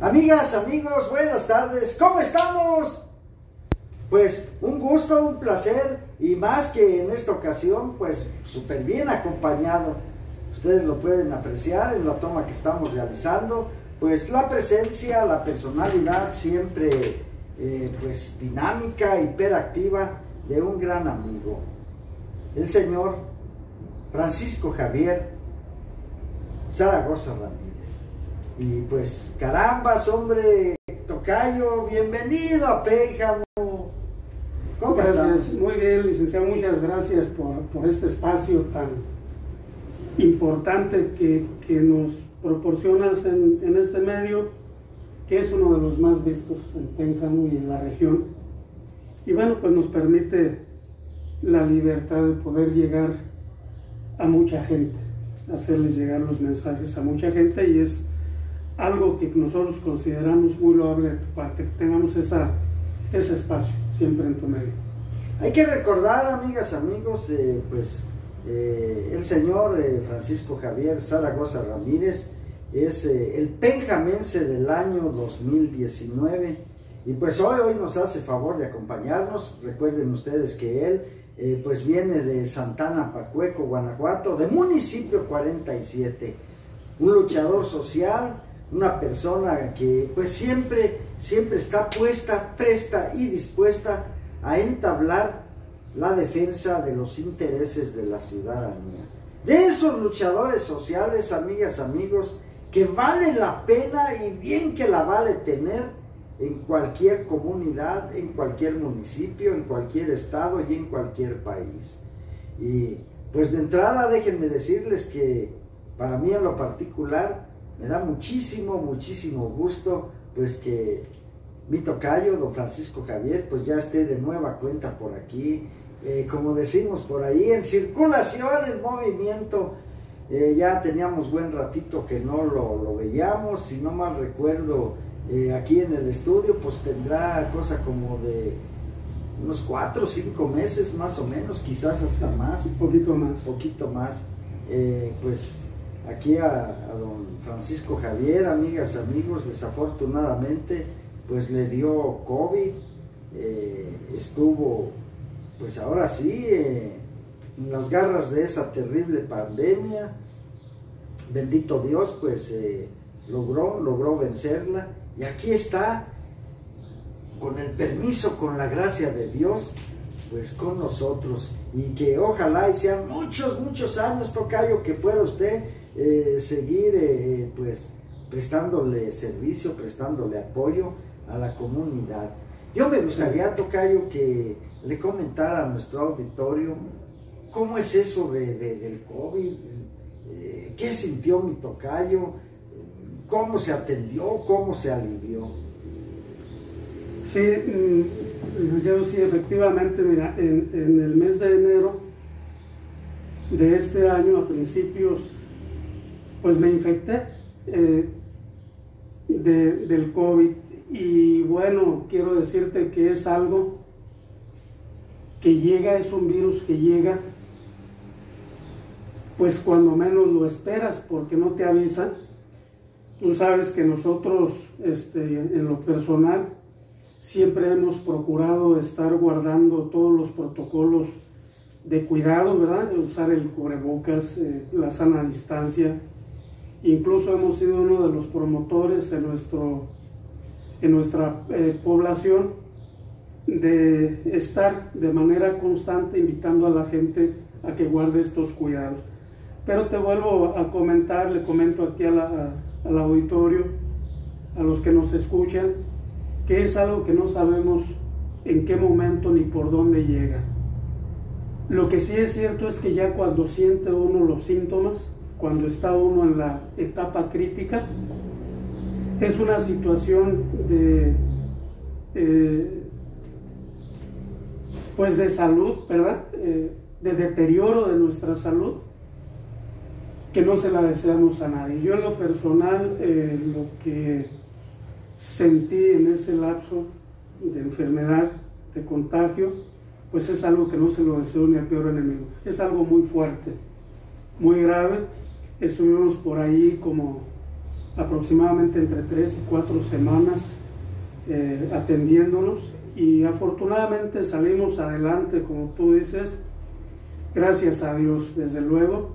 Amigas, amigos, buenas tardes. ¿Cómo estamos? Pues un gusto, un placer y más que en esta ocasión, pues súper bien acompañado. Ustedes lo pueden apreciar en la toma que estamos realizando. Pues la presencia, la personalidad siempre eh, pues dinámica, hiperactiva de un gran amigo. El señor Francisco Javier Zaragoza Ramírez. Y pues, carambas, hombre, Tocayo, bienvenido a Pénjamo. ¿Cómo gracias, Muy bien, licenciado, muchas gracias por, este espacio tan importante que, nos proporcionas en, en, este medio, que es uno de los más vistos en Pénjamo y en la región. Y bueno, pues nos permite la libertad de poder llegar a mucha gente, hacerles llegar los mensajes a mucha gente y es algo que nosotros consideramos muy loable de tu parte, que tengamos esa, ese espacio siempre en tu medio. Hay que recordar, amigas, amigos, eh, pues eh, el señor eh, Francisco Javier Zaragoza Ramírez es el penjamense del año 2019 y pues hoy, hoy nos hace favor de acompañarnos. Recuerden ustedes que él pues viene de Santana Pacueco, Guanajuato, de municipio 47, un luchador social, una persona que pues siempre, siempre está puesta, presta y dispuesta a entablar la defensa de los intereses de la ciudadanía. De esos luchadores sociales, amigas, amigos, que vale la pena y bien que la vale tener en cualquier comunidad, en cualquier municipio, en cualquier estado y en cualquier país. Y pues de entrada déjenme decirles que para mí en lo particular, me da muchísimo, muchísimo gusto, pues que mi tocayo, don Francisco Javier, pues ya esté de nueva cuenta por aquí, eh, como decimos por ahí, en circulación, en movimiento. Eh, ya teníamos buen ratito que no lo, veíamos, si no mal recuerdo, eh, aquí en el estudio, pues tendrá cosa como de unos cuatro o cinco meses más o menos, quizás hasta más. Un poquito más. Un poquito más. pues aquí a, don Francisco Javier, amigas, amigos, desafortunadamente, pues le dio COVID, eh, estuvo, pues ahora sí, eh, en las garras de esa terrible pandemia, bendito Dios, pues eh, logró, logró vencerla, y aquí está, con el permiso, con la gracia de Dios, pues con nosotros, y que ojalá y sean muchos, muchos años, Tocayo, que pueda usted eh, seguir eh, pues prestándole servicio, prestándole apoyo a la comunidad. Yo me gustaría, Tocayo, que le comentara a nuestro auditorio cómo es eso de, del COVID, eh, qué sintió mi Tocayo, cómo se atendió, cómo se alivió. Sí, mm, sí, efectivamente, mira, en, en el mes de enero de este año, a principios pues me infecté eh, del COVID y bueno, quiero decirte que es algo que llega, es un virus que llega, pues cuando menos lo esperas, porque no te avisan. Tú sabes que nosotros, este, en lo personal, siempre hemos procurado estar guardando todos los protocolos de cuidado, ¿verdad? Usar el cubrebocas, eh, la sana distancia, Incluso hemos sido uno de los promotores en, nuestro, en nuestra eh, población de estar de manera constante invitando a la gente a que guarde estos cuidados. Pero te vuelvo a comentar, le comento aquí al auditorio, a los que nos escuchan, que es algo que no sabemos en qué momento ni por dónde llega. Lo que sí es cierto es que ya cuando siente uno los síntomas, cuando está uno en la etapa crítica, es una situación de, eh, pues de salud, ¿verdad? Eh, de deterioro de nuestra salud, que no se la deseamos a nadie. Yo en lo personal, eh, lo que sentí en ese lapso de enfermedad, de contagio, pues es algo que no se lo deseo ni al peor enemigo. Es algo muy fuerte, muy grave, estuvimos por ahí como aproximadamente entre tres y cuatro semanas eh, atendiéndonos y afortunadamente salimos adelante, como tú dices, gracias a Dios, desde luego,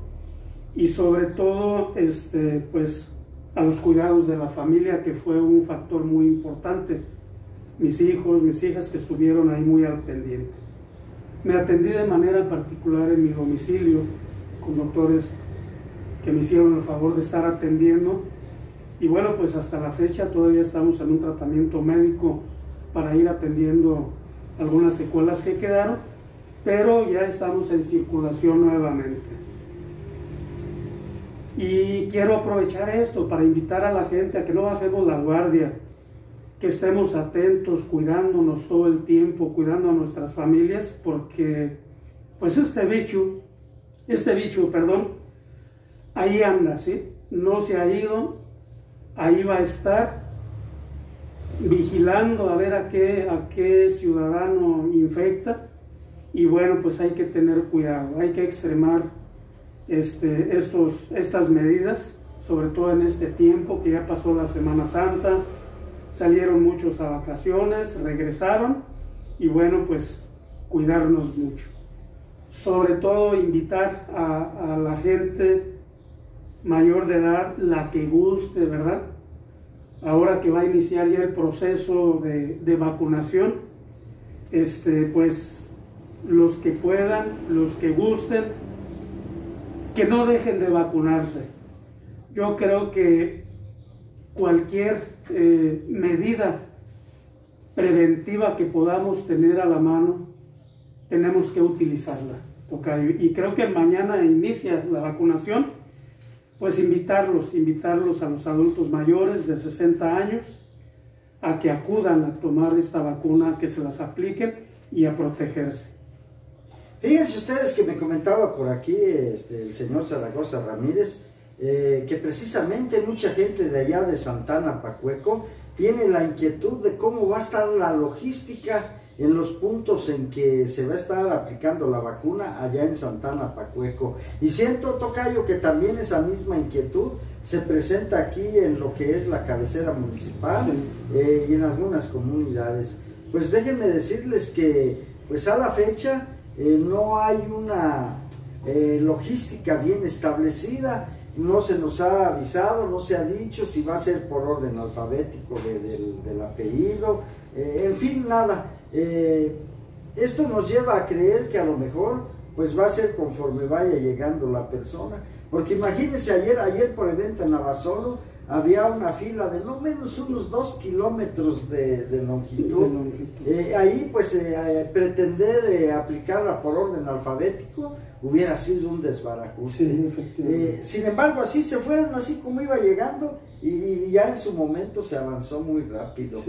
y sobre todo, este, pues, a los cuidados de la familia, que fue un factor muy importante. Mis hijos, mis hijas que estuvieron ahí muy al pendiente. Me atendí de manera particular en mi domicilio con doctores que me hicieron el favor de estar atendiendo. Y bueno, pues hasta la fecha todavía estamos en un tratamiento médico para ir atendiendo algunas secuelas que quedaron, pero ya estamos en circulación nuevamente. Y quiero aprovechar esto para invitar a la gente a que no bajemos la guardia, que estemos atentos, cuidándonos todo el tiempo, cuidando a nuestras familias, porque pues este bicho, este bicho, perdón, ahí anda, ¿sí? No se ha ido, ahí va a estar vigilando a ver a qué, a qué ciudadano infecta. Y bueno, pues hay que tener cuidado, hay que extremar este, estos, estas medidas, sobre todo en este tiempo que ya pasó la Semana Santa, salieron muchos a vacaciones, regresaron. Y bueno, pues cuidarnos mucho. Sobre todo invitar a, la gente mayor de edad, la que guste, ¿verdad? Ahora que va a iniciar ya el proceso de, de vacunación, este, pues los que puedan, los que gusten, que no dejen de vacunarse. Yo creo que cualquier eh, medida preventiva que podamos tener a la mano, tenemos que utilizarla. Y creo que mañana inicia la vacunación, pues invitarlos, invitarlos a los adultos mayores de 60 años a que acudan a tomar esta vacuna, que se las apliquen y a protegerse. Fíjense ustedes que me comentaba por aquí este, el señor Zaragoza Ramírez, eh, que precisamente mucha gente de allá de Santana Pacueco tiene la inquietud de cómo va a estar la logística en los puntos en que se va a estar aplicando la vacuna allá en Santana Pacueco. Y siento, Tocayo, que también esa misma inquietud se presenta aquí en lo que es la cabecera municipal eh, y en algunas comunidades. Pues déjenme decirles que, pues a la fecha, eh, no hay una eh, logística bien establecida, no se nos ha avisado, no se ha dicho si va a ser por orden alfabético del, apellido, eh, en fin, nada. Esto nos lleva a creer que a lo mejor pues va a ser conforme vaya llegando la persona, porque imagínense ayer, ayer por evento en Navasolo, había una fila de no menos unos dos kilómetros de, longitud. Eh, ahí pues eh, eh, pretender aplicarla por orden alfabético hubiera sido un desbarajuste. sin embargo, así se fueron, así como iba llegando y, ya en su momento se avanzó muy rápido.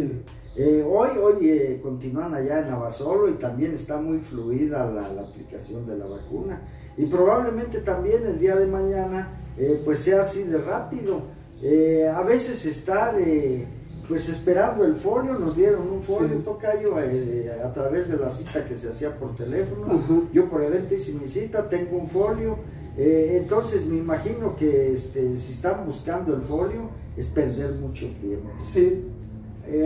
hoy hoy continúan allá en Abasolo y también está muy fluida la, la, aplicación de la vacuna. Y probablemente también el día de mañana pues sea así de rápido. Eh, a veces estar eh, pues esperando el folio, nos dieron un folio, tocayo, eh, a través de la cita que se hacía por teléfono. Yo por evento hice mi cita, tengo un folio. entonces me imagino que este, si están buscando el folio es perder mucho tiempo. Sí.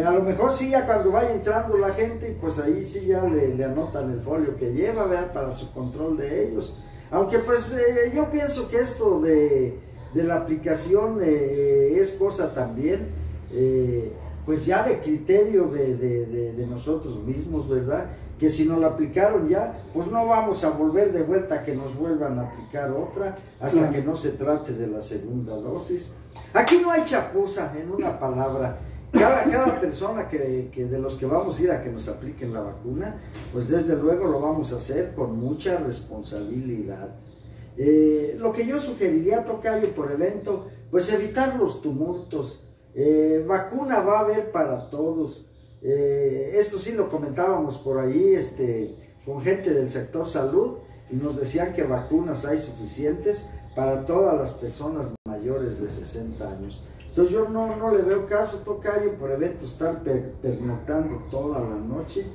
a lo mejor sí, ya cuando vaya entrando la gente, pues ahí sí ya le, anotan el folio que lleva, ¿verdad? Para su control de ellos. Aunque pues yo pienso que esto de de la aplicación eh, es cosa también, eh, pues ya de criterio de, nosotros mismos, ¿verdad? Que si nos la aplicaron ya, pues no vamos a volver de vuelta a que nos vuelvan a aplicar otra hasta que no se trate de la segunda dosis. Aquí no hay chapuza, en una palabra. Cada, cada persona que, que, de los que vamos a ir a que nos apliquen la vacuna, pues desde luego lo vamos a hacer con mucha responsabilidad. Eh, lo que yo sugeriría, Tocayo, por evento, pues evitar los tumultos. Eh, vacuna va a haber para todos. Eh, esto sí lo comentábamos por ahí este, con gente del sector salud y nos decían que vacunas hay suficientes para todas las personas mayores de 60 años. Entonces yo no, no le veo caso, Tocayo, por evento estar pernoctando toda la noche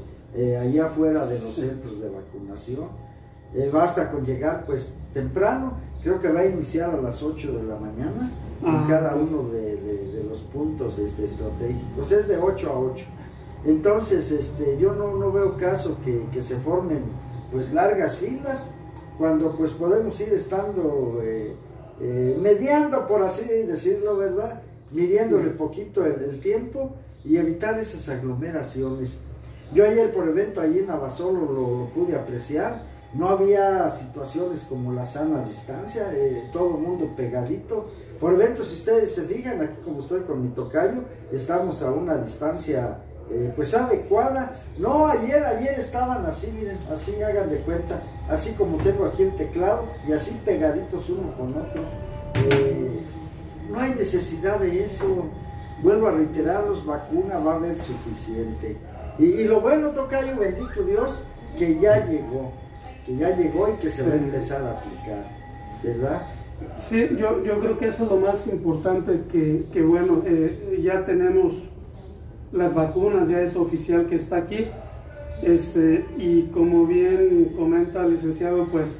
allá afuera de los centros de vacunación. Eh, basta con llegar pues temprano, creo que va a iniciar a las 8 de la mañana en Ah. cada uno de, de- de los puntos este, estratégicos. Es de 8 a 8. Entonces, este, yo no, no veo caso que, que se formen pues largas filas cuando pues podemos ir estando eh, eh, mediando, por así decirlo, ¿verdad? Midiéndole poquito el, el tiempo y evitar esas aglomeraciones. Yo ayer por evento allí en Abasolo lo, lo pude apreciar. No había situaciones como la sana distancia, eh, todo el mundo pegadito. Por evento, si ustedes se fijan, aquí como estoy con mi tocayo, estamos a una distancia eh, pues adecuada. No, ayer, ayer estaban así, miren, así hagan de cuenta, así como tengo aquí el teclado y así pegaditos uno con otro. Eh, no hay necesidad de eso. Vuelvo a reiterarlos, vacuna va a haber suficiente. Y, y lo bueno, Tocayo, bendito Dios, que ya llegó, que ya llegó y que se va a empezar a aplicar, ¿verdad? Sí, yo, yo creo que eso es lo más importante, que, que bueno, eh, ya tenemos las vacunas, ya es oficial que está aquí, este, y como bien comenta el licenciado, pues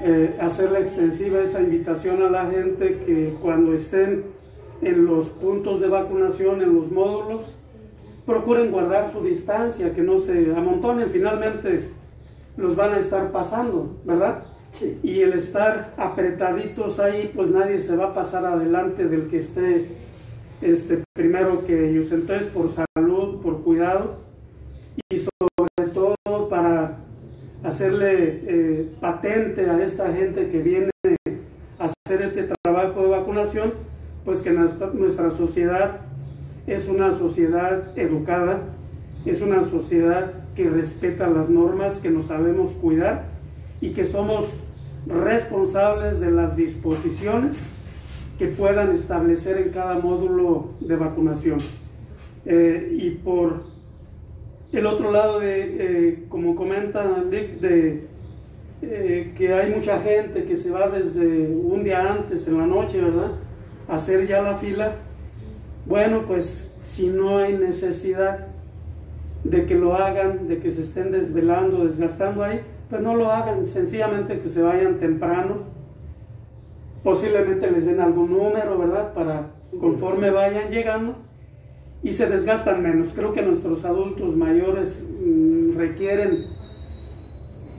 eh, hacerle extensiva esa invitación a la gente que cuando estén en los puntos de vacunación, en los módulos, procuren guardar su distancia, que no se amontonen, finalmente los van a estar pasando, ¿verdad? Y el estar apretaditos ahí, pues nadie se va a pasar adelante del que esté este, primero que ellos. Entonces, por salud, por cuidado y sobre todo para hacerle eh, patente a esta gente que viene a hacer este trabajo de vacunación, pues que nuestra, nuestra sociedad es una sociedad educada, es una sociedad que respeta las normas, que nos sabemos cuidar y que somos responsables de las disposiciones que puedan establecer en cada módulo de vacunación. Eh, y por el otro lado, de, eh, como comenta Dick, de eh, que hay mucha gente que se va desde un día antes, en la noche, ¿verdad? A hacer ya la fila. Bueno, pues si no hay necesidad de que lo hagan, de que se estén desvelando, desgastando ahí, pues no lo hagan, sencillamente que se vayan temprano. Posiblemente les den algún número, ¿verdad? Para conforme vayan llegando y se desgastan menos. Creo que nuestros adultos mayores mm, requieren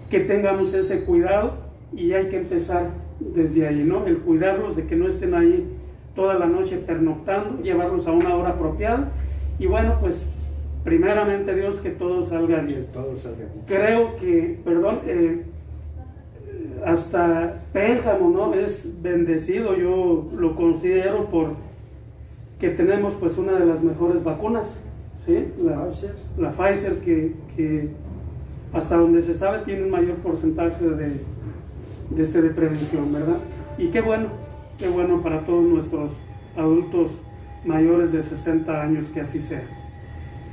que tengamos ese cuidado y hay que empezar desde ahí, ¿no? El cuidarlos de que no estén ahí toda la noche pernoctando, llevarlos a una hora apropiada y bueno, pues primeramente Dios que todo salga Que bien. todo salga bien. Creo que, perdón, eh, hasta Pénjamo, ¿no? Es bendecido, yo lo considero por que tenemos pues una de las mejores vacunas, ¿sí? La, Pfizer. la Pfizer que, que hasta donde se sabe tiene un mayor porcentaje de, de, este, de prevención, ¿verdad? Y qué bueno, qué bueno para todos nuestros adultos mayores de 60 años que así sea.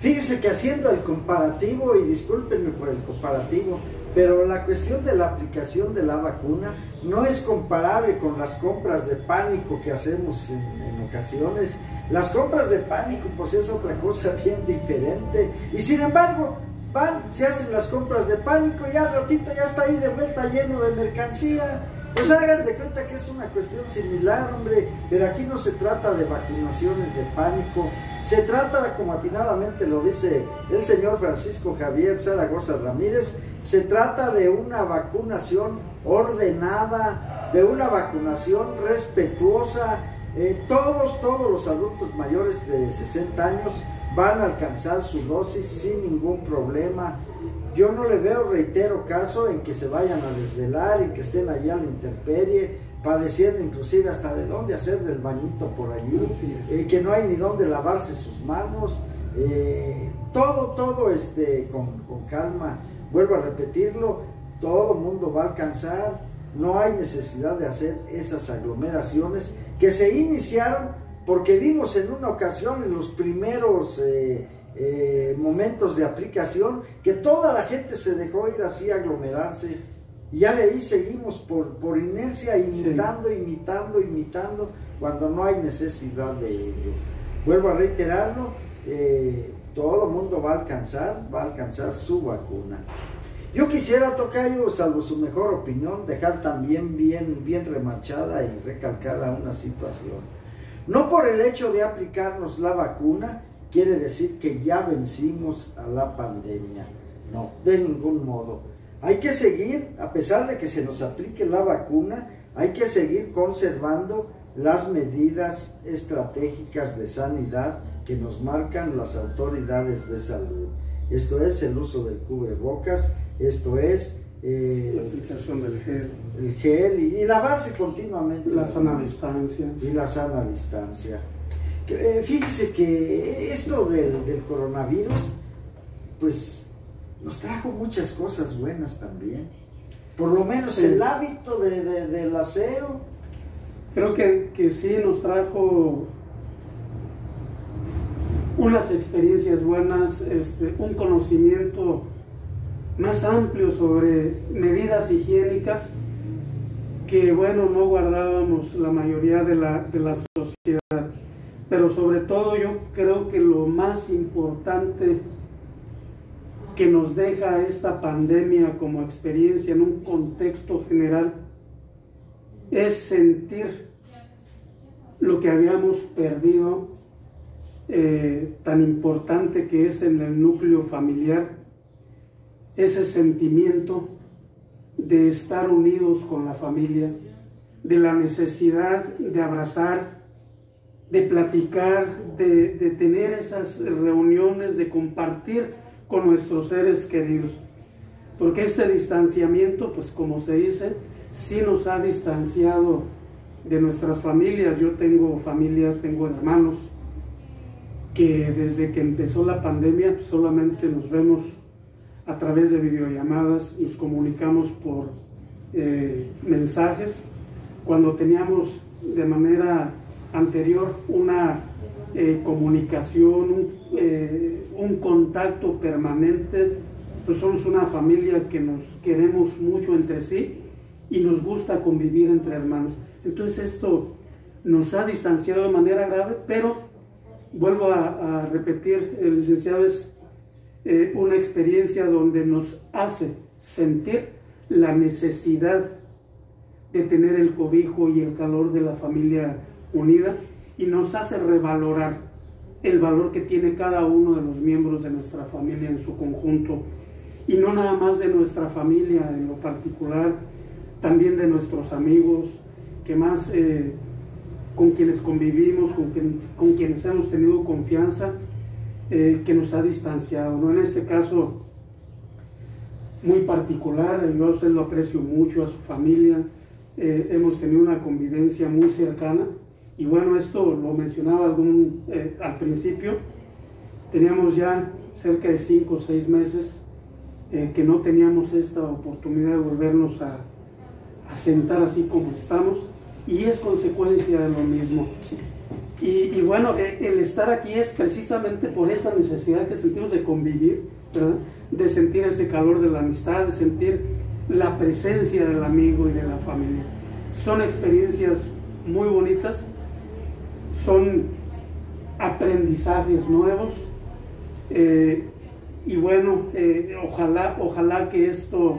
Fíjese que haciendo el comparativo, y discúlpenme por el comparativo, pero la cuestión de la aplicación de la vacuna no es comparable con las compras de pánico que hacemos en, en ocasiones. Las compras de pánico pues es otra cosa bien diferente. Y sin embargo, van, se hacen las compras de pánico y al ratito ya está ahí de vuelta lleno de mercancía. Pues hagan de cuenta que es una cuestión similar, hombre, pero aquí no se trata de vacunaciones de pánico, se trata, como atinadamente lo dice el señor Francisco Javier Zaragoza Ramírez, se trata de una vacunación ordenada, de una vacunación respetuosa. Eh, todos, todos los adultos mayores de 60 años van a alcanzar su dosis sin ningún problema. Yo no le veo, reitero, caso en que se vayan a desvelar, en que estén allá la intemperie, padeciendo inclusive hasta de dónde hacer del bañito por allí, eh, que no hay ni dónde lavarse sus manos, eh, todo, todo este, con, con calma. Vuelvo a repetirlo, todo mundo va a alcanzar, no hay necesidad de hacer esas aglomeraciones que se iniciaron porque vimos en una ocasión en los primeros eh, eh, momentos de aplicación que toda la gente se dejó ir así aglomerarse y ya de ahí seguimos por, por inercia imitando, sí. imitando, imitando cuando no hay necesidad de ello. Vuelvo a reiterarlo, eh, todo mundo va a alcanzar, va a alcanzar su vacuna. Yo quisiera, Tocayo, salvo su mejor opinión, dejar también bien, bien remanchada y recalcada una situación. No por el hecho de aplicarnos la vacuna, quiere decir que ya vencimos a la pandemia. No, de ningún modo. Hay que seguir, a pesar de que se nos aplique la vacuna, hay que seguir conservando las medidas estratégicas de sanidad que nos marcan las autoridades de salud. Esto es el uso del cubrebocas, esto es eh, la aplicación del gel, el gel y, lavarse continuamente. La sana distancia. Y la sana distancia. Eh, fíjese que esto del, del, coronavirus, pues nos trajo muchas cosas buenas también. Por lo menos el hábito de, del aseo. Creo que, que sí nos trajo unas experiencias buenas, este, un conocimiento más amplio sobre medidas higiénicas que, bueno, no guardábamos la mayoría de la, de la sociedad. Pero sobre todo yo creo que lo más importante que nos deja esta pandemia como experiencia en un contexto general es sentir lo que habíamos perdido eh, tan importante que es en el núcleo familiar, ese sentimiento de estar unidos con la familia, de la necesidad de abrazar, de platicar, de, de tener esas reuniones, de compartir con nuestros seres queridos. Porque este distanciamiento, pues como se dice, sí nos ha distanciado de nuestras familias. Yo tengo familias, tengo hermanos que desde que empezó la pandemia solamente nos vemos a través de videollamadas, nos comunicamos por eh, mensajes. Cuando teníamos de manera anterior una eh, comunicación, un, eh, un, contacto permanente, pues somos una familia que nos queremos mucho entre sí y nos gusta convivir entre hermanos. Entonces esto nos ha distanciado de manera grave, pero vuelvo a, repetir, el licenciado es eh, una experiencia donde nos hace sentir la necesidad de tener el cobijo y el calor de la familia unida y nos hace revalorar el valor que tiene cada uno de los miembros de nuestra familia en su conjunto y no nada más de nuestra familia en lo particular, también de nuestros amigos, que más eh, con quienes convivimos, con, con, quienes hemos tenido confianza, eh, que nos ha distanciado. ¿no? En este caso muy particular, yo a usted lo aprecio mucho, a su familia, eh, hemos tenido una convivencia muy cercana y bueno, esto lo mencionaba algún, eh, al principio, teníamos ya cerca de cinco o seis meses eh, que no teníamos esta oportunidad de volvernos a, a, sentar así como estamos y es consecuencia de lo mismo. Y, y, bueno, eh, el estar aquí es precisamente por esa necesidad que sentimos de convivir, ¿verdad? de sentir ese calor de la amistad, de sentir la presencia del amigo y de la familia. Son experiencias muy bonitas son aprendizajes nuevos. Eh, y bueno, eh, ojalá, ojalá que esto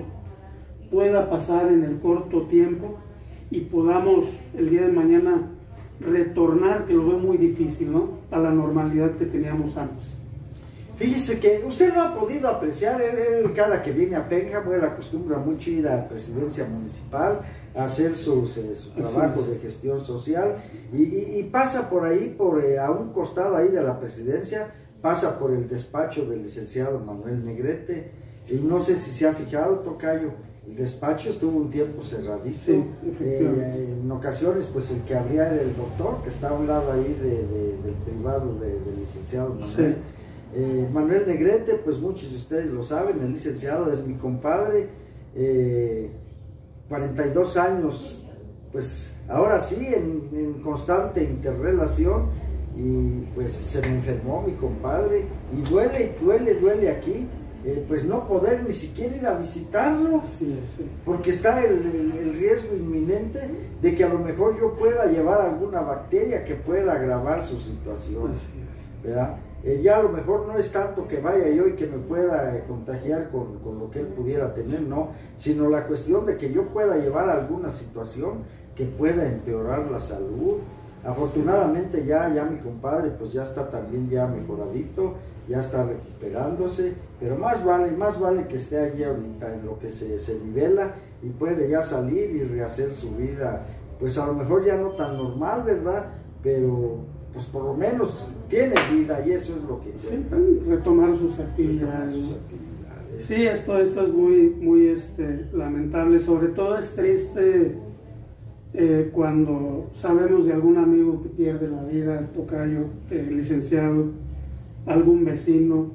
pueda pasar en el corto tiempo y podamos el día de mañana retornar, que lo veo muy difícil, ¿no? A la normalidad que teníamos antes. Fíjese que usted lo ha podido apreciar, él, cada que viene a Pénjamo, él acostumbra mucho ir a presidencia municipal, a hacer su trabajo de gestión social y, pasa por ahí, por eh, a un costado ahí de la presidencia, pasa por el despacho del licenciado Manuel Negrete y no sé si se ha fijado, Tocayo, el despacho estuvo un tiempo cerradito, eh, en ocasiones pues el que abría era el doctor, que está a un lado ahí del privado del licenciado Manuel. Eh, Manuel Negrete, pues muchos de ustedes lo saben, el licenciado es mi compadre, 42 eh, años, pues ahora sí, en, constante interrelación, y pues se me enfermó mi compadre, y duele, duele, duele aquí, eh, pues no poder ni siquiera ir a visitarlo, porque está el, el, riesgo inminente de que a lo mejor yo pueda llevar alguna bacteria que pueda agravar su situación, ¿verdad? Eh, ya a lo mejor no es tanto que vaya yo y que me pueda eh, contagiar con, con, lo que él pudiera tener, no, sino la cuestión de que yo pueda llevar alguna situación que pueda empeorar la salud. Afortunadamente ya, ya mi compadre pues ya está también ya mejoradito, ya está recuperándose, pero más vale, más vale que esté allí ahorita en lo que se, se nivela y puede ya salir y rehacer su vida, pues a lo mejor ya no tan normal, ¿verdad? Pero pues por lo menos tiene vida y eso es lo que sí, retomar sus actividades. Sí, esto, esto es muy, muy este, lamentable, sobre todo es triste eh, cuando sabemos de algún amigo que pierde la vida, tocayo, eh, licenciado, algún vecino,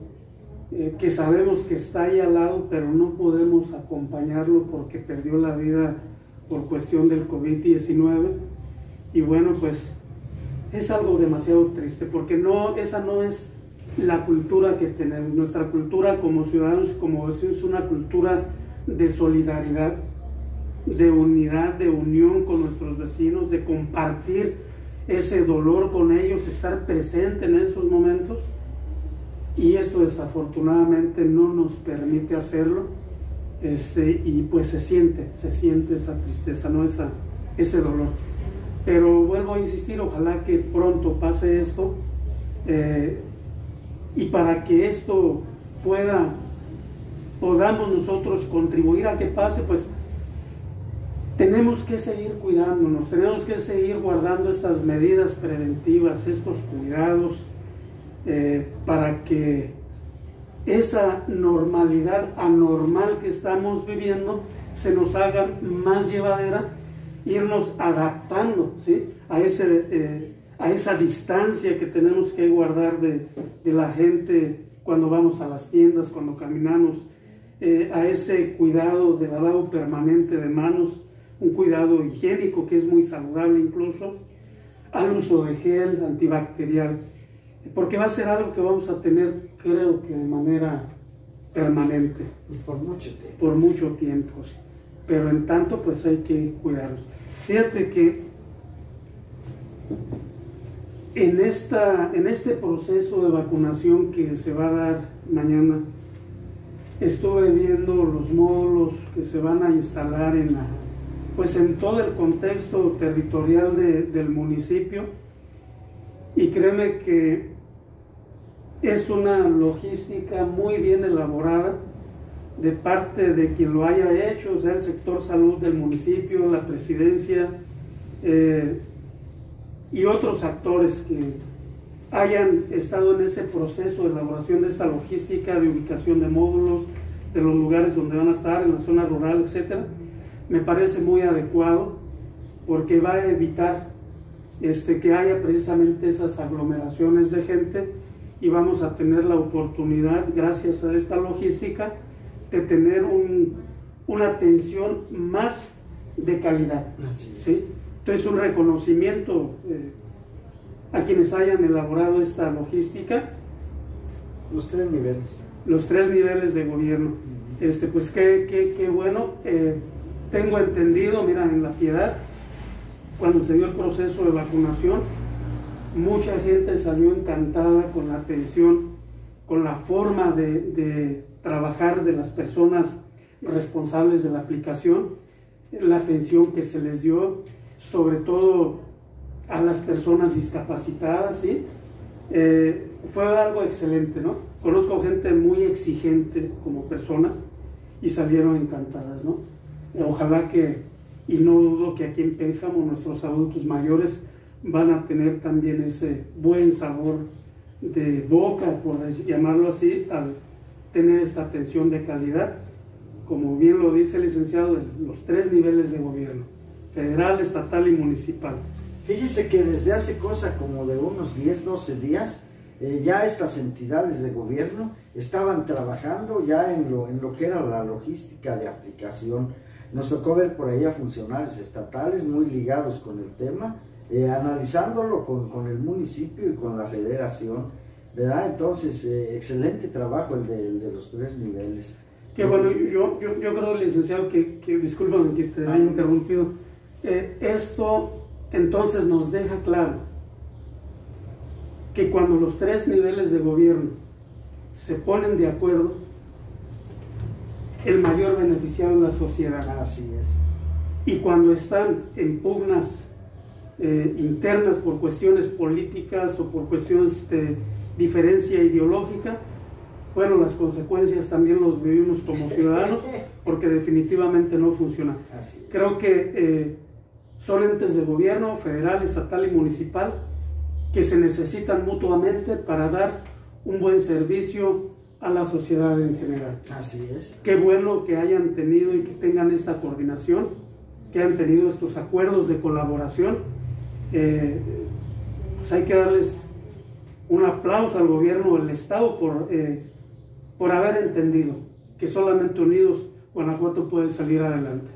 eh, que sabemos que está ahí al lado, pero no podemos acompañarlo porque perdió la vida por cuestión del COVID-19. Y bueno, pues es algo demasiado triste porque no, esa no es la cultura que tenemos. Nuestra cultura como ciudadanos, como vecinos, es una cultura de solidaridad, de unidad, de unión con nuestros vecinos, de compartir ese dolor con ellos, estar presente en esos momentos. Y esto desafortunadamente no nos permite hacerlo. Este, y pues se siente, se siente esa tristeza, no esa, ese dolor. Pero vuelvo a insistir, ojalá que pronto pase esto eh, y para que esto pueda, podamos nosotros contribuir a que pase, pues tenemos que seguir cuidándonos, tenemos que seguir guardando estas medidas preventivas, estos cuidados, eh, para que esa normalidad anormal que estamos viviendo se nos haga más llevadera irnos adaptando ¿sí? a, ese, eh, a esa distancia que tenemos que guardar de, de, la gente cuando vamos a las tiendas, cuando caminamos, eh, a ese cuidado de lavado permanente de manos, un cuidado higiénico que es muy saludable incluso, al uso de gel antibacterial, porque va a ser algo que vamos a tener, creo que de manera permanente. Y por mucho tiempo. Por mucho tiempo pero en tanto pues hay que cuidarlos. Fíjate que en, esta, en este proceso de vacunación que se va a dar mañana, estuve viendo los módulos que se van a instalar en, la, pues en todo el contexto territorial del municipio y créeme que es una logística muy bien elaborada de parte de quien lo haya hecho, o sea, el sector salud del municipio, la presidencia eh, y otros actores que hayan estado en ese proceso de elaboración de esta logística, de ubicación de módulos, de los lugares donde van a estar, en la zona rural, etcétera, me parece muy adecuado porque va a evitar este, que haya precisamente esas aglomeraciones de gente y vamos a tener la oportunidad, gracias a esta logística, de tener una atención más de calidad. ¿sí? Entonces, un reconocimiento eh, a quienes hayan elaborado esta logística. Los tres niveles. Los tres niveles de gobierno. Este, pues qué, qué, qué bueno. Eh, tengo entendido, mira, en la piedad, cuando se dio el proceso de vacunación, mucha gente salió encantada con la atención, con la forma de trabajar de las personas responsables de la aplicación, la atención que se les dio, sobre todo a las personas discapacitadas, ¿sí? Eh, fue algo excelente, ¿no? Conozco gente muy exigente como personas y salieron encantadas, ¿no? Eh, ojalá que, y no dudo que aquí en Pénjamo nuestros adultos mayores van a tener también ese buen sabor de boca, por llamarlo así, al tener esta atención de calidad, como bien lo dice el licenciado, en los tres niveles de gobierno, federal, estatal y municipal. Fíjese que desde hace cosa como de unos 10, 12 días, eh, ya estas entidades de gobierno estaban trabajando ya en lo, en lo que era la logística de aplicación. Nos tocó ver por ahí a funcionarios estatales muy ligados con el tema, eh, analizándolo con, con el municipio y con la federación ¿verdad? Entonces, eh, excelente trabajo el de, los tres niveles. Que bueno, yo, yo, yo creo, licenciado, que, que discúlpame que te haya interrumpido, eh, esto entonces nos deja claro que cuando los tres niveles de gobierno se ponen de acuerdo, el mayor beneficiado es la sociedad. Así es. Y cuando están en pugnas eh, internas por cuestiones políticas o por cuestiones de diferencia ideológica, bueno, las consecuencias también los vivimos como ciudadanos porque definitivamente no funciona. Creo que eh, son entes de gobierno federal, estatal y municipal que se necesitan mutuamente para dar un buen servicio a la sociedad en general. Así es. Qué bueno que hayan tenido y que tengan esta coordinación, que hayan tenido estos acuerdos de colaboración. Eh, pues hay que darles un aplauso al gobierno del Estado por, eh, por haber entendido que solamente unidos Guanajuato puede salir adelante.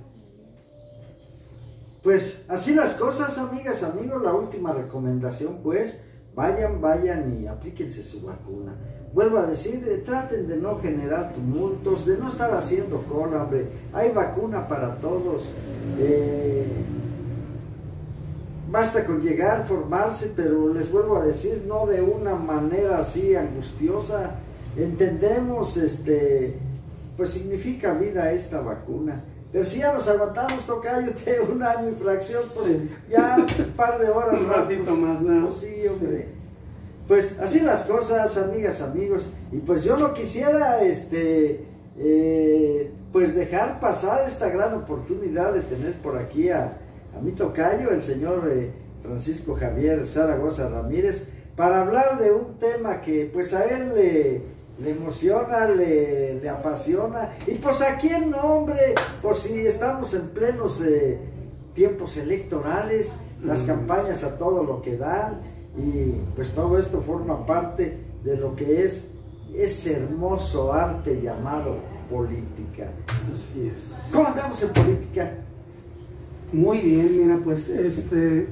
Pues así las cosas, amigas, amigos. La última recomendación, pues, vayan, vayan y aplíquense su vacuna. Vuelvo a decir, eh, traten de no generar tumultos, de no estar haciendo cola, hombre. Hay vacuna para todos. Eh, basta con llegar, formarse, pero les vuelvo a decir, no de una manera así angustiosa. Entendemos, este, pues significa vida esta vacuna. Pero si ya nos aguantamos, tocayo, de un año infracción, pues ya un par de horas un ratito más, ¿no? Pues sí, hombre. Pues así las cosas, amigas, amigos. Y pues yo no quisiera, este, eh, pues dejar pasar esta gran oportunidad de tener por aquí a, a mi tocayo, el señor eh, Francisco Javier Zaragoza Ramírez, para hablar de un tema que pues a él le le emociona, le, le, apasiona. Y pues a quién no, hombre, por si estamos en plenos eh, tiempos electorales, las mm. campañas a todo lo que dan, y pues todo esto forma parte de lo que es ese hermoso arte llamado política. Así es. ¿Cómo andamos en política? Muy bien, mira, pues este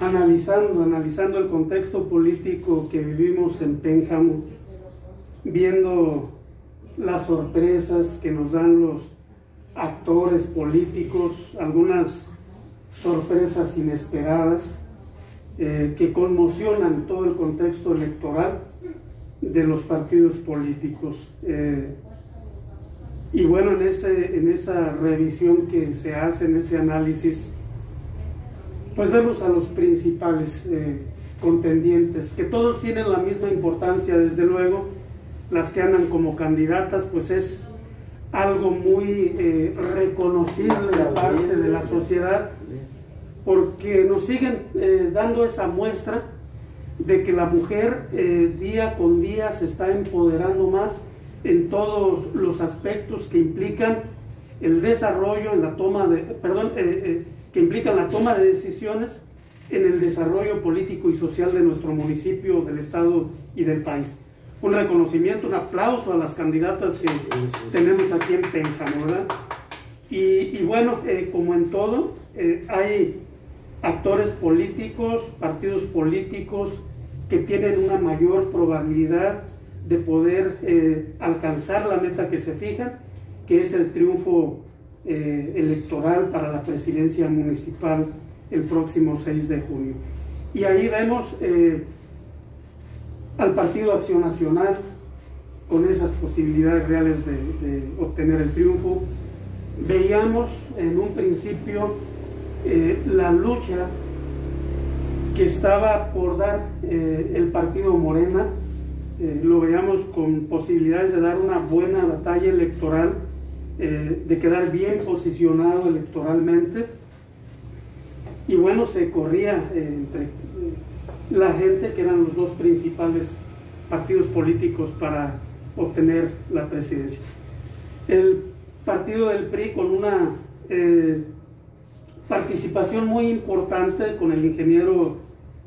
analizando, analizando el contexto político que vivimos en Pénjamo, viendo las sorpresas que nos dan los actores políticos, algunas sorpresas inesperadas eh, que conmocionan todo el contexto electoral de los partidos políticos. Eh, y bueno, en, ese, en esa revisión que se hace, en ese análisis, pues vemos a los principales eh, contendientes, que todos tienen la misma importancia, desde luego, las que andan como candidatas, pues es algo muy eh, reconocible de parte de la sociedad, porque nos siguen eh, dando esa muestra de que la mujer día con día se está empoderando más en todos los aspectos que implican el desarrollo en la toma de, perdón, que implican la toma de decisiones en el desarrollo político y social de nuestro municipio, del Estado y del país. Un reconocimiento, un aplauso a las candidatas que tenemos aquí en Pénjamo, ¿verdad? Y, bueno, eh, como en todo, eh, hay actores políticos, partidos políticos que tienen una mayor probabilidad de poder eh, alcanzar la meta que se fijan, que es el triunfo eh, electoral para la presidencia municipal el próximo 6 de junio. Y ahí vemos eh, al Partido Acción Nacional con esas posibilidades reales de, obtener el triunfo. Veíamos en un principio la lucha que estaba por dar el partido Morena, lo veíamos con posibilidades de dar una buena batalla electoral eh, de quedar bien posicionado electoralmente. Y bueno, se corría eh, entre eh, la gente, que eran los dos principales partidos políticos para obtener la presidencia. El partido del PRI con una participación muy importante con el ingeniero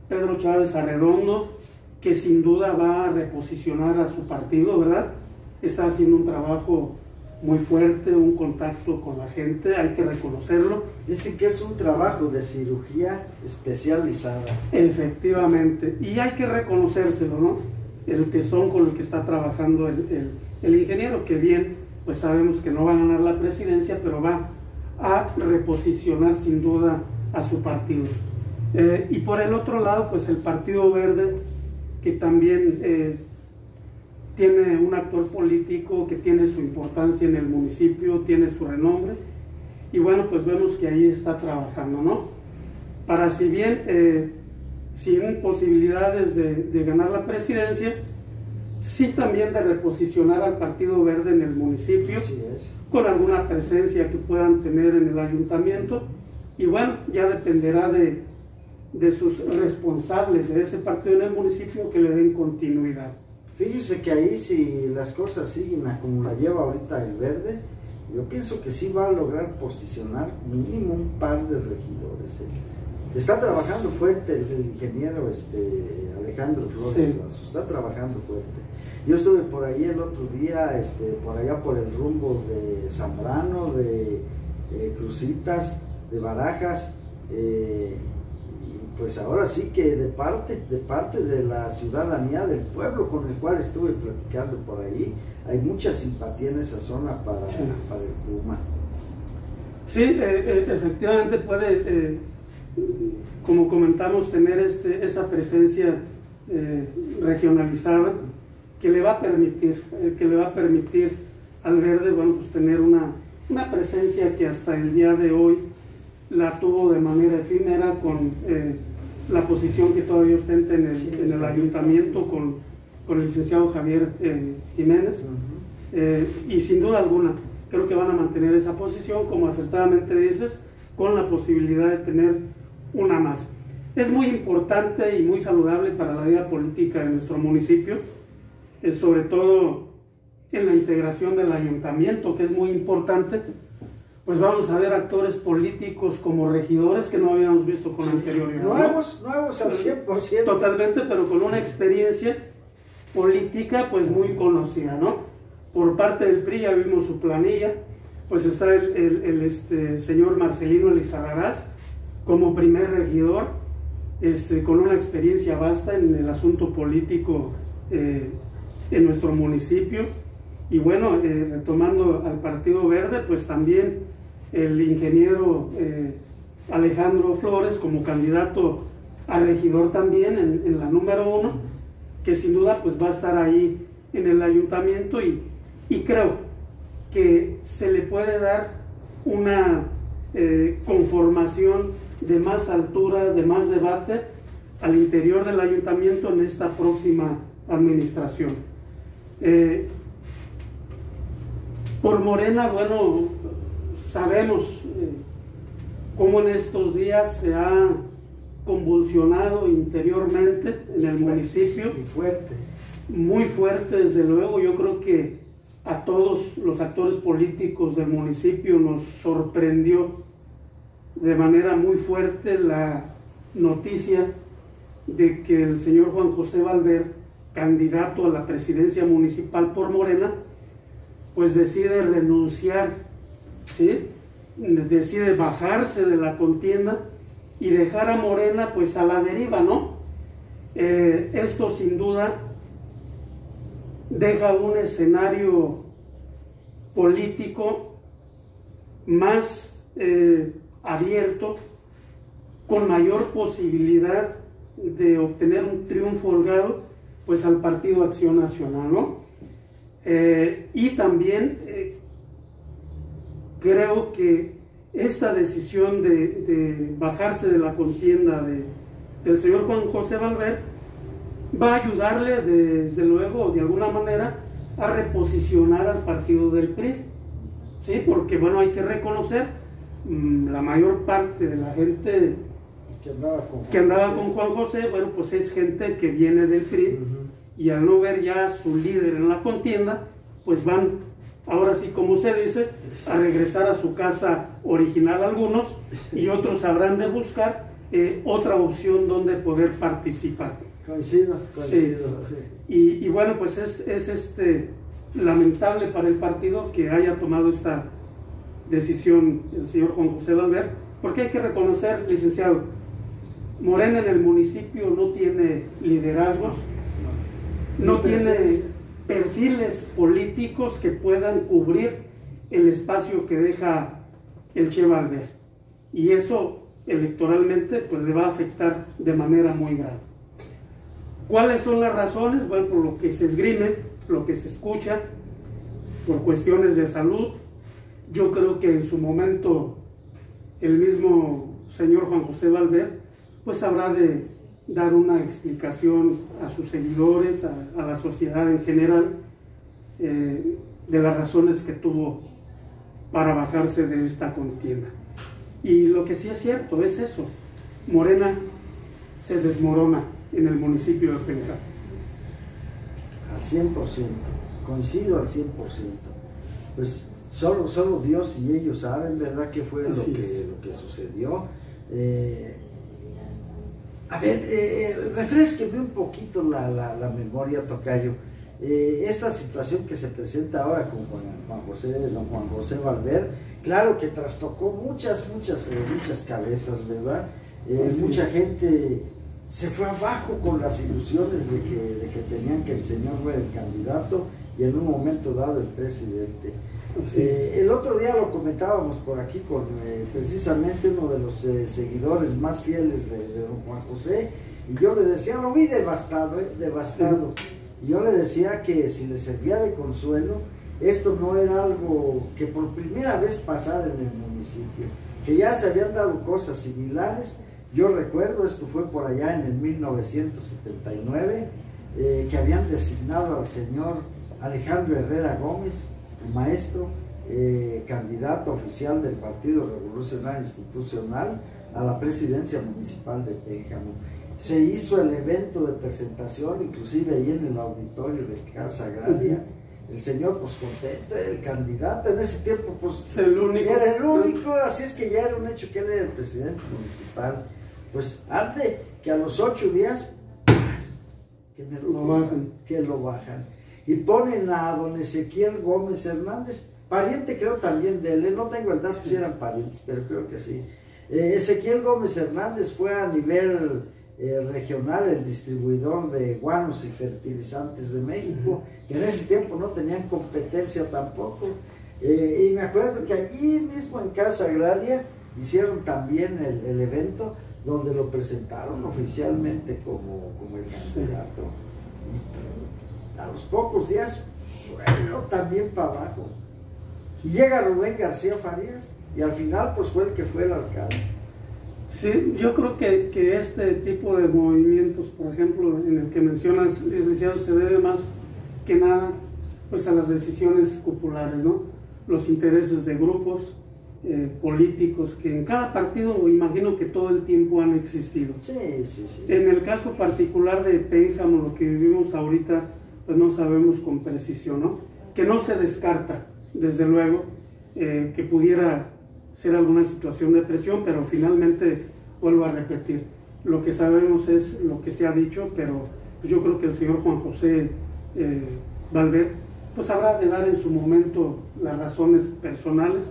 Pedro Chávez Arredondo, que sin duda va a reposicionar a su partido, ¿verdad? Está haciendo un trabajo muy fuerte, un contacto con la gente, hay que reconocerlo. Dicen que es un trabajo de cirugía especializada. Efectivamente, y hay que reconocérselo, ¿no? El tesón con el que está trabajando el, el, ingeniero, que bien, pues sabemos que no va a ganar la presidencia, pero va a reposicionar sin duda a su partido. Eh, y por el otro lado, pues el Partido Verde, que también eh, tiene un actor político que tiene su importancia en el municipio, tiene su renombre, y bueno, pues vemos que ahí está trabajando, ¿no? Para si bien eh, sin posibilidades de, ganar la presidencia, sí también de reposicionar al Partido Verde en el municipio, con alguna presencia que puedan tener en el ayuntamiento, y bueno, ya dependerá de, de sus responsables de ese partido en el municipio que le den continuidad. Fíjese que ahí si las cosas siguen como la lleva ahorita el verde, yo pienso que sí va a lograr posicionar mínimo un par de regidores. ¿eh? Está trabajando fuerte el, ingeniero este, Alejandro Flores, está trabajando fuerte. Yo estuve por ahí el otro día, este, por allá por el rumbo de Zambrano, de eh, Crucitas, de Barajas. Eh, pues ahora sí que de parte, de parte de la ciudadanía del pueblo con el cual estuve platicando por ahí, hay mucha simpatía en esa zona para, el Puma. Sí, eh, eh, efectivamente puede, eh, como comentamos, tener este, esa presencia regionalizada que le va a permitir, que le va a permitir al verde, bueno, pues tener una, una presencia que hasta el día de hoy la tuvo de manera efímera con eh, la posición que todavía ostenta en el, ayuntamiento con, con, el licenciado Javier eh, Jiménez. Eh, y sin duda alguna, creo que van a mantener esa posición, como acertadamente dices, con la posibilidad de tener una más. Es muy importante y muy saludable para la vida política de nuestro municipio, sobre todo en la integración del ayuntamiento, que es muy importante pues vamos a ver actores políticos como regidores que no habíamos visto con anterioridad. Nuevos, nuevos al 100%. Totalmente, pero con una experiencia política pues muy conocida, ¿no? Por parte del PRI ya vimos su planilla, pues está el, este, señor Marcelino Elizarrarás como primer regidor, este, con una experiencia vasta en el asunto político eh, en nuestro municipio. Y bueno, eh, retomando al Partido Verde, pues también el ingeniero eh, Alejandro Flores como candidato a regidor también en, la número uno, que sin duda pues va a estar ahí en el ayuntamiento y, creo que se le puede dar una eh, conformación de más altura, de más debate al interior del ayuntamiento en esta próxima administración. Eh, por Morena, bueno, sabemos eh, cómo en estos días se ha convulsionado interiormente en el municipio. Muy fuerte. Muy fuerte, desde luego. Yo creo que a todos los actores políticos del municipio nos sorprendió de manera muy fuerte la noticia de que el señor Juan José Valver, candidato a la presidencia municipal por Morena, pues decide renunciar ¿sí? decide bajarse de la contienda y dejar a Morena pues a la deriva, ¿no? Eh, esto sin duda deja un escenario político más eh, abierto, con mayor posibilidad de obtener un triunfo holgado, pues al Partido Acción Nacional, ¿no? Eh, y también creo que esta decisión de, bajarse de la contienda de, del señor Juan José Valver va a ayudarle desde luego de alguna manera a reposicionar al partido del PRI. Sí, porque bueno, hay que reconocer mm, la mayor parte de la gente que andaba con, Juan José, bueno, pues es gente que viene del PRI y al no ver ya a su líder en la contienda, pues van ahora sí, como se dice, a regresar a su casa original algunos y otros habrán de buscar eh, otra opción donde poder participar. Coincido, coincido. Y, bueno, pues es, este lamentable para el partido que haya tomado esta decisión el señor Juan José Valver, porque hay que reconocer, licenciado, Morena en el municipio no tiene liderazgos, no tiene perfiles políticos que puedan cubrir el espacio que deja el Che Valver. Y eso electoralmente, pues le va a afectar de manera muy grave. ¿Cuáles son las razones? Bueno, por lo que se esgrime, lo que se escucha, por cuestiones de salud. Yo creo que en su momento el mismo señor Juan José Valver, pues habrá de dar una explicación a sus seguidores, a, la sociedad en general, eh, de las razones que tuvo para bajarse de esta contienda. Y lo que sí es cierto es eso, Morena se desmorona en el municipio de Penca. Al 100%, coincido al 100%. Pues solo, solo Dios y ellos saben, ¿verdad?, qué fue lo que, lo que, sucedió. Eh, a ver, eh, eh, refresqueme un poquito la, la, memoria, Tocayo. Eh, esta situación que se presenta ahora con Juan, José, don Juan José Valver, claro que trastocó muchas, muchas, muchas cabezas, ¿verdad? mucha gente se fue abajo con las ilusiones de que, de que tenían que el señor fuera el candidato y en un momento dado el presidente. Eh, el otro día lo comentábamos por aquí con eh, precisamente uno de los eh, seguidores más fieles de, don Juan José y yo le decía, lo vi devastado, devastado. Y yo le decía que si le servía de consuelo, esto no era algo que por primera vez pasara en el municipio, que ya se habían dado cosas similares. Yo recuerdo, esto fue por allá en el 1979, que habían designado al señor Alejandro Herrera Gómez, maestro, eh, candidato oficial del Partido Revolucionario Institucional a la presidencia municipal de Pénjamo. Se hizo el evento de presentación, inclusive ahí en el auditorio de Casa Agraria. El señor, pues contento, el candidato en ese tiempo, pues el único. era el único, así es que ya era un hecho que él era el presidente municipal. Pues ande que a los ocho días, que, lo, bajan. que lo bajan y ponen a don Ezequiel Gómez Hernández, pariente creo también de él, no tengo el dato si eran parientes, pero creo que sí. Eh, Ezequiel Gómez Hernández fue a nivel eh, regional el distribuidor de guanos y fertilizantes de México, que en ese tiempo no tenían competencia tampoco. Eh, y me acuerdo que allí mismo en Casa Agraria hicieron también el, evento donde lo presentaron oficialmente como, como el candidato a los pocos días, suelo también para abajo. Y llega Rubén García Farías y al final pues fue el que fue el alcalde. Sí, yo creo que, que este tipo de movimientos, por ejemplo, en el que mencionas, licenciado, se debe más que nada pues a las decisiones populares, ¿no? Los intereses de grupos eh, políticos que en cada partido imagino que todo el tiempo han existido. Sí, sí, sí. En el caso particular de Pénjamo, lo que vivimos ahorita, pues no sabemos con precisión, ¿no? Que no se descarta, desde luego, eh, que pudiera ser alguna situación de presión, pero finalmente, vuelvo a repetir, lo que sabemos es lo que se ha dicho, pero pues yo creo que el señor Juan José eh, Valver, pues habrá de dar en su momento las razones personales,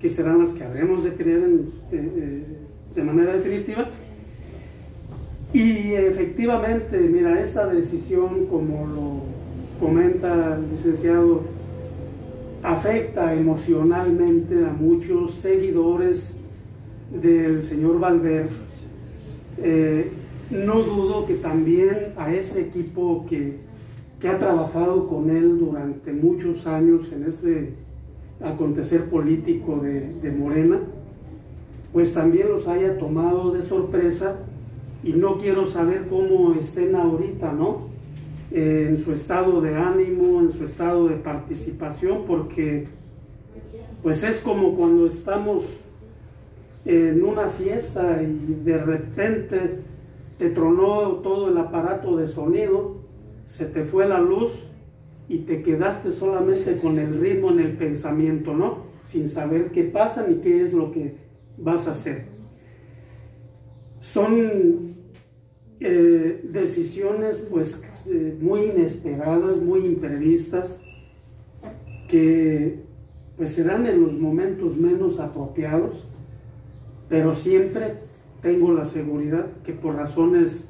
que serán las que habremos de creer en, eh, de manera definitiva, y efectivamente, mira, esta decisión, como lo comenta el licenciado, afecta emocionalmente a muchos seguidores del señor Valverde. Eh, no dudo que también a ese equipo que, que, ha trabajado con él durante muchos años en este acontecer político de, de Morena, pues también los haya tomado de sorpresa y no quiero saber cómo estén ahorita, ¿no? en su estado de ánimo, en su estado de participación, porque pues es como cuando estamos en una fiesta y de repente te tronó todo el aparato de sonido, se te fue la luz y te quedaste solamente con el ritmo en el pensamiento, ¿no? Sin saber qué pasa ni qué es lo que vas a hacer. Son eh, decisiones pues eh, muy inesperadas, muy imprevistas, que pues se dan en los momentos menos apropiados, pero siempre tengo la seguridad que por razones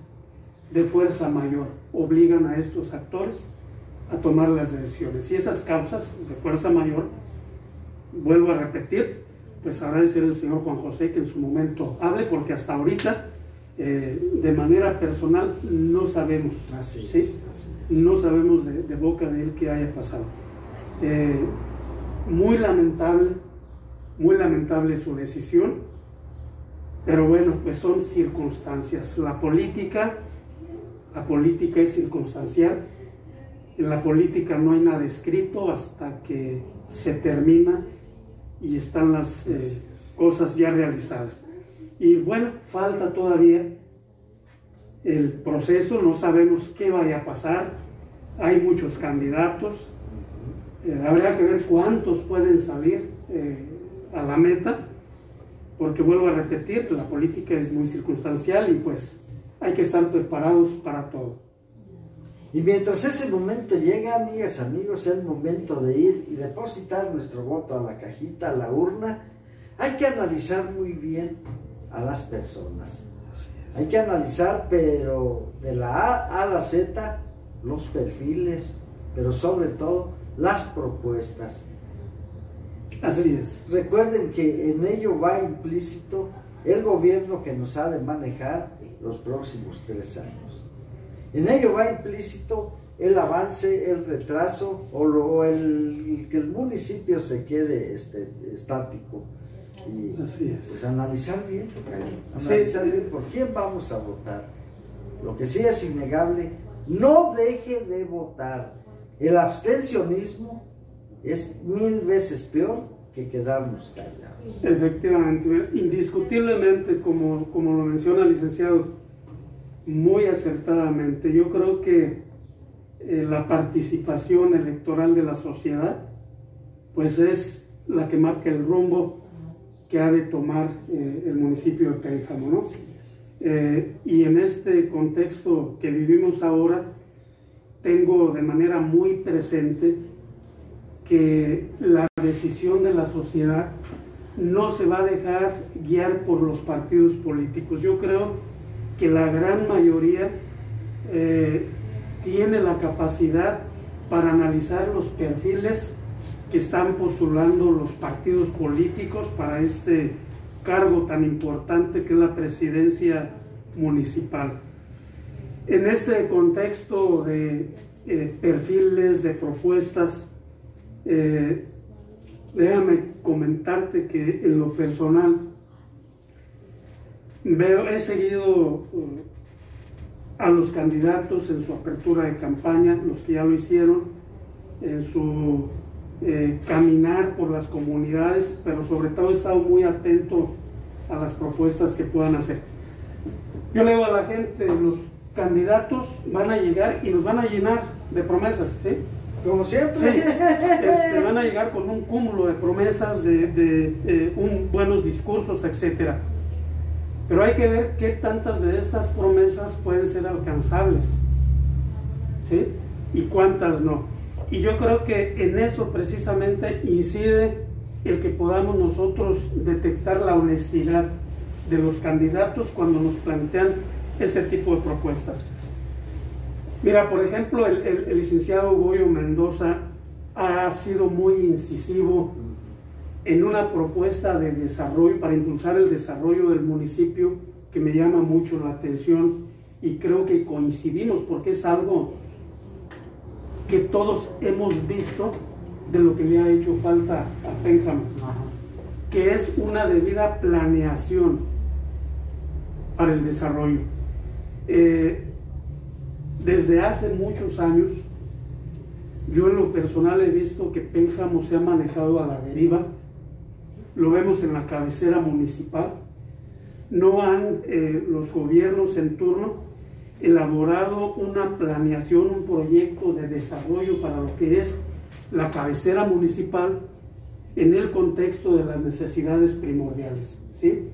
de fuerza mayor obligan a estos actores a tomar las decisiones. Y esas causas de fuerza mayor, vuelvo a repetir, pues habrá de ser el señor Juan José que en su momento hable, porque hasta ahorita, eh, de manera personal, no sabemos. ¿sí? No sabemos de, boca de él qué haya pasado. Eh, muy lamentable, muy lamentable su decisión, pero bueno, pues son circunstancias. La política, la política es circunstancial. En la política no hay nada escrito hasta que se termina y están las eh, cosas ya realizadas. Y bueno, falta todavía el proceso, no sabemos qué vaya a pasar, hay muchos candidatos, eh, habrá que ver cuántos pueden salir eh, a la meta, porque vuelvo a repetir, la política es muy circunstancial y pues hay que estar preparados para todo. Y mientras ese momento llega, amigas, amigos, es el momento de ir y depositar nuestro voto a la cajita, a la urna. Hay que analizar muy bien a las personas. Hay que analizar, pero de la A a la Z, los perfiles, pero sobre todo las propuestas. Así es. Recuerden que en ello va implícito el gobierno que nos ha de manejar los próximos tres años. En ello va implícito el avance, el retraso o, el, que el municipio se quede este, estático. Y pues analizar bien, analizar bien por quién vamos a votar. Lo que sí es innegable, no deje de votar. El abstencionismo es mil veces peor que quedarnos callados. Efectivamente, indiscutiblemente, como, como lo menciona el licenciado, muy acertadamente. Yo creo que eh, la participación electoral de la sociedad, pues es la que marca el rumbo que ha de tomar eh, el municipio de Pénjamo, ¿no? Eh, y en este contexto que vivimos ahora, tengo de manera muy presente que la decisión de la sociedad no se va a dejar guiar por los partidos políticos. Yo creo que la gran mayoría eh, tiene la capacidad para analizar los perfiles que están postulando los partidos políticos para este cargo tan importante que es la presidencia municipal. En este contexto de eh, perfiles, de propuestas, eh, déjame comentarte que en lo personal veo, he seguido uh, a los candidatos en su apertura de campaña, los que ya lo hicieron, en su eh, caminar por las comunidades, pero sobre todo he estado muy atento a las propuestas que puedan hacer. Yo le digo a la gente, los candidatos van a llegar y nos van a llenar de promesas, ¿sí? Como siempre. Este, van a llegar con un cúmulo de promesas, de, un, buenos discursos, etcétera. Pero hay que ver qué tantas de estas promesas pueden ser alcanzables, ¿sí? Y cuántas no. Y yo creo que en eso precisamente incide el que podamos nosotros detectar la honestidad de los candidatos cuando nos plantean este tipo de propuestas. Mira, por ejemplo, el, licenciado Goyo Mendoza ha sido muy incisivo en una propuesta de desarrollo, para impulsar el desarrollo del municipio, que me llama mucho la atención y creo que coincidimos porque es algo que todos hemos visto de lo que le ha hecho falta a Penham, que es una debida planeación para el desarrollo. Eh, desde hace muchos años, yo en lo personal he visto que Pénjamo se ha manejado a la deriva, lo vemos en la cabecera municipal, no han eh, los gobiernos en turno elaborado una planeación, un proyecto de desarrollo para lo que es la cabecera municipal en el contexto de las necesidades primordiales. ¿sí?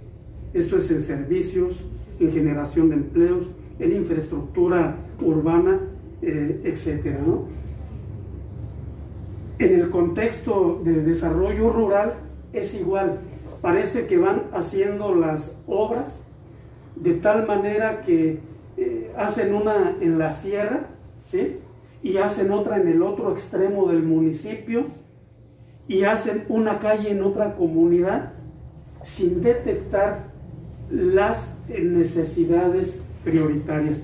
Esto es en servicios, en generación de empleos, en infraestructura urbana, eh, etcétera, En el contexto de desarrollo rural es igual. Parece que van haciendo las obras de tal manera que eh, hacen una en la sierra. Y hacen otra en el otro extremo del municipio y hacen una calle en otra comunidad sin detectar las necesidades prioritarias.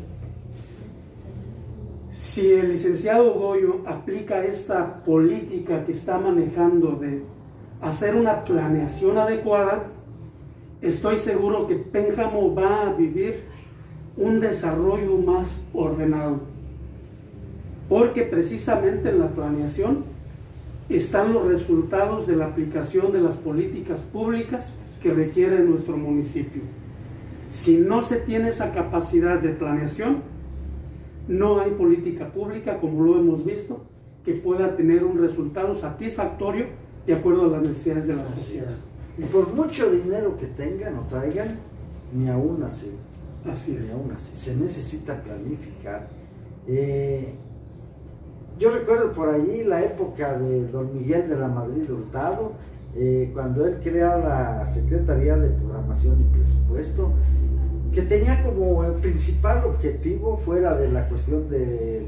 Si el licenciado Goyo aplica esta política que está manejando de hacer una planeación adecuada, estoy seguro que Pénjamo va a vivir un desarrollo más ordenado. Porque precisamente en la planeación están los resultados de la aplicación de las políticas públicas que requiere nuestro municipio. Si no se tiene esa capacidad de planeación, no hay política pública, como lo hemos visto, que pueda tener un resultado satisfactorio de acuerdo a las necesidades de la sociedad. Y por mucho dinero que tengan o traigan, ni aún así. Así es. Ni aún así. Se necesita planificar. Eh, yo recuerdo por allí la época de don Miguel de la Madrid Hurtado, eh, cuando él crea la Secretaría de Programación y Presupuesto, que tenía como el principal objetivo, fuera de la cuestión de,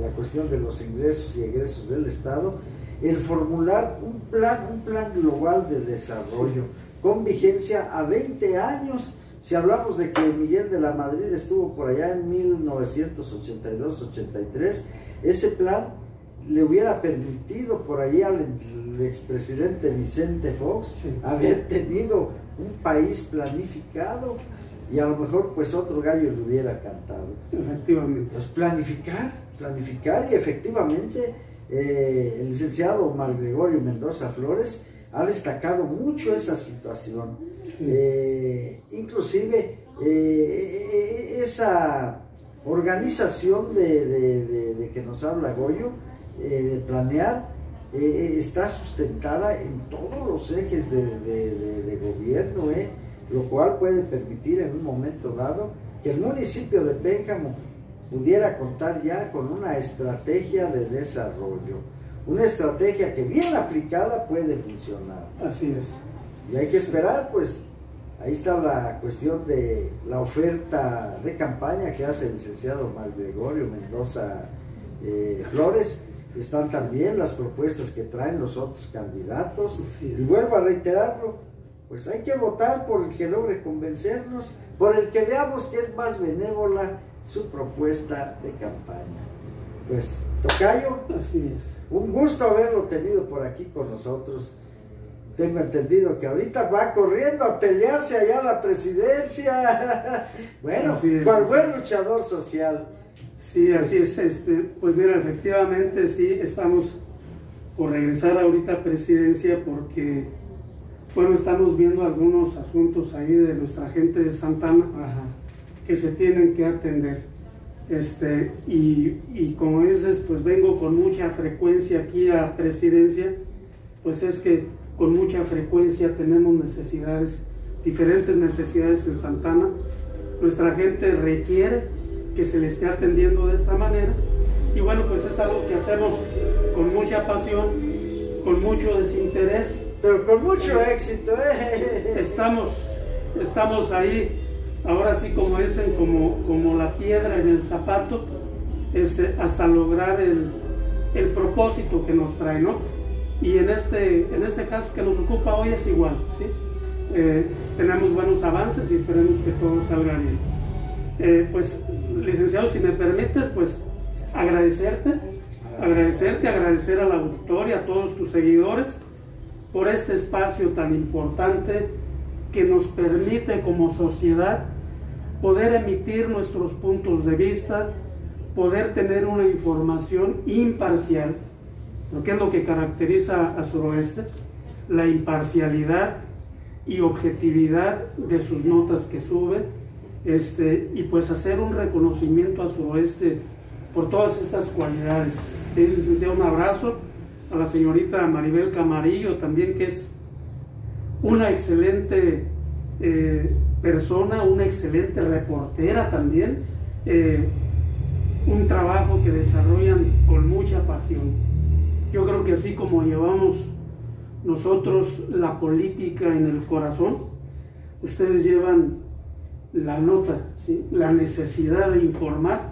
la cuestión de los ingresos y egresos del Estado, el formular un plan, un plan global de desarrollo con vigencia a 20 años. Si hablamos de que Miguel de la Madrid estuvo por allá en 1982-83, ese plan le hubiera permitido por ahí al expresidente Vicente Fox haber tenido un país planificado y a lo mejor pues otro gallo le hubiera cantado. Efectivamente. Pues planificar, planificar y efectivamente eh, el licenciado Omar Gregorio Mendoza Flores ha destacado mucho esa situación. Eh, inclusive eh, esa organización de, que nos habla Goyo, de planear, está sustentada en todos los ejes de, gobierno, lo cual puede permitir en un momento dado que el municipio de Pénjamo pudiera contar ya con una estrategia de desarrollo, una estrategia que bien aplicada puede funcionar. Así es. Y hay que esperar, pues ahí está la cuestión de la oferta de campaña que hace el licenciado Mal Gregorio Mendoza eh, Flores. Están también las propuestas que traen los otros candidatos. Y vuelvo a reiterarlo, pues hay que votar por el que logre convencernos, por el que veamos que es más benévola su propuesta de campaña. Pues, Tocayo, Así es. un gusto haberlo tenido por aquí con nosotros. Tengo entendido que ahorita va corriendo a pelearse allá a la presidencia. bueno, cual buen luchador social. Sí, así es. Este, pues mira, efectivamente sí, estamos por regresar ahorita a presidencia porque, bueno, estamos viendo algunos asuntos ahí de nuestra gente de Santana. Ajá que se tienen que atender. Este, y, y, como dices, pues vengo con mucha frecuencia aquí a presidencia, pues es que con mucha frecuencia tenemos necesidades, diferentes necesidades en Santana. Nuestra gente requiere que se le esté atendiendo de esta manera. Y bueno, pues es algo que hacemos con mucha pasión, con mucho desinterés. Pero con mucho éxito. ¿eh? Estamos, estamos ahí ahora sí como dicen, como, como la piedra en el zapato, este, hasta lograr el, propósito que nos trae, ¿no? Y en este, en este caso que nos ocupa hoy es igual, ¿sí? Eh, tenemos buenos avances y esperemos que todo salga bien. Eh, pues, licenciado, si me permites, pues agradecerte, agradecerte, agradecer a la auditoría, a todos tus seguidores, por este espacio tan importante que nos permite como sociedad poder emitir nuestros puntos de vista, poder tener una información imparcial, porque es lo que caracteriza a Suroeste, la imparcialidad y objetividad de sus notas que sube, este, y pues hacer un reconocimiento a Suroeste por todas estas cualidades. Sí, un abrazo a la señorita Maribel Camarillo también, que es una excelente eh, persona, una excelente reportera también, eh, un trabajo que desarrollan con mucha pasión. Yo creo que así como llevamos nosotros la política en el corazón, ustedes llevan la nota, la necesidad de informar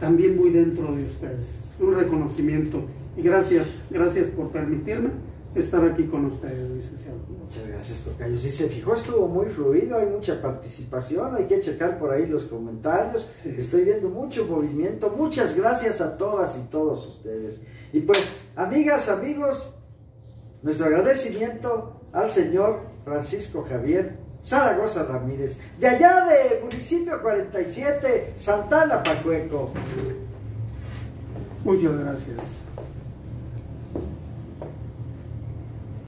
también muy dentro de ustedes. Un reconocimiento. Y gracias, gracias por permitirme estar aquí con ustedes, licenciado. Muchas gracias, Tocayo. Si se fijó, estuvo muy fluido, hay mucha participación, hay que checar por ahí los comentarios. Sí. Estoy viendo mucho movimiento. Muchas gracias a todas y todos ustedes. Y pues, amigas, amigos, nuestro agradecimiento al señor Francisco Javier Zaragoza Ramírez, de allá de municipio 47, Santana Pacueco. Muchas gracias.